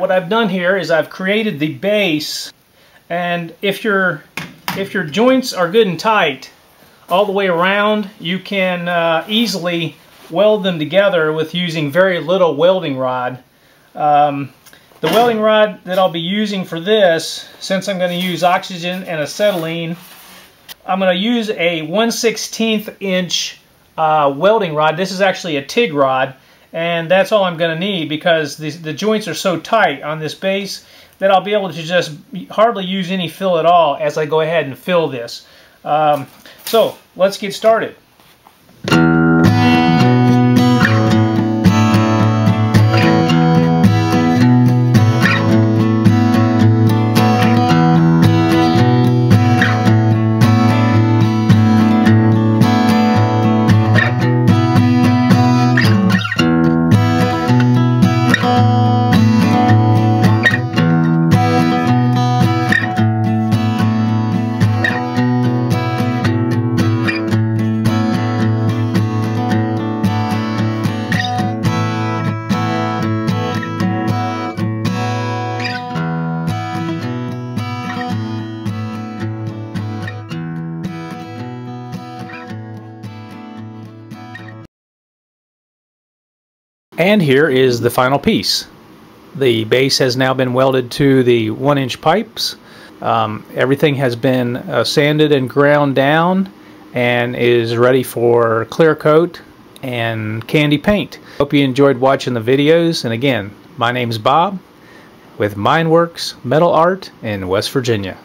what I've done here is I've created the base and if your if your joints are good and tight all the way around you can uh, easily weld them together with using very little welding rod. Um, the welding rod that I'll be using for this, since I'm going to use oxygen and acetylene, I'm going to use a 1 16th inch uh, welding rod. This is actually a TIG rod, and that's all I'm going to need because the, the joints are so tight on this base that I'll be able to just hardly use any fill at all as I go ahead and fill this. Um, so let's get started. And here is the final piece. The base has now been welded to the one inch pipes. Um, everything has been uh, sanded and ground down and is ready for clear coat and candy paint. Hope you enjoyed watching the videos and again my name's Bob with Mindworks Metal Art in West Virginia.